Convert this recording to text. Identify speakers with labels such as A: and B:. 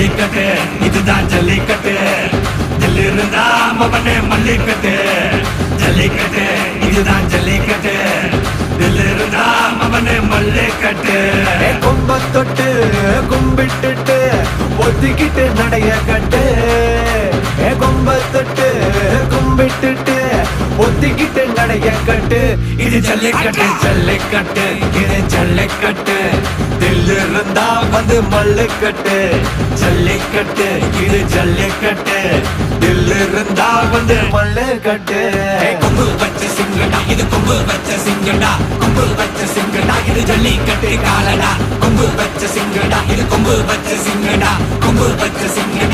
A: ஜல்லிக்கட்டு இதுதான் ஜல்லிக்கட்டு தில்லு இருந்தா மவனே மல்லிக்கட்டு ஜல்லிக்கட்டு இதுதான் ஜல்லிக்கட்டு தில்லு இருந்தா மவனே மல்லிக்கட்டு
B: கொம்ப தொட்டு கும்பிட்டுட்டு ஒத்திக்கிட்டு நடைய கட்டு ஏ கொம்ப தொட்டு கும்பிட்டுட்டு கட்டு நடைய கட்டு
A: இது ஜல்லிக்கட்டு ஜல்லிக்கட்டு இது ஜல்லிக்கட்டு. தில்லு இருந்தா வந்து மல்லுக்கட்டு. ஜல்லிக்கட்டு இது ஜல்லிக்கட்டு. தில்லு இருந்தா வந்து மல்லுக்கட்டு. கொம்பு வச்ச சிங்கடா இது கொம்பு வச்ச சிங்கடா. கொம்பு வச்ச சிங்கடா இது ஜல்லிக்கட்டு காலடா. கொம்பு வச்ச சிங்கடா இது கொம்பு வச்ச சிங்கடா. கொம்பு வச்ச சிங்கடா.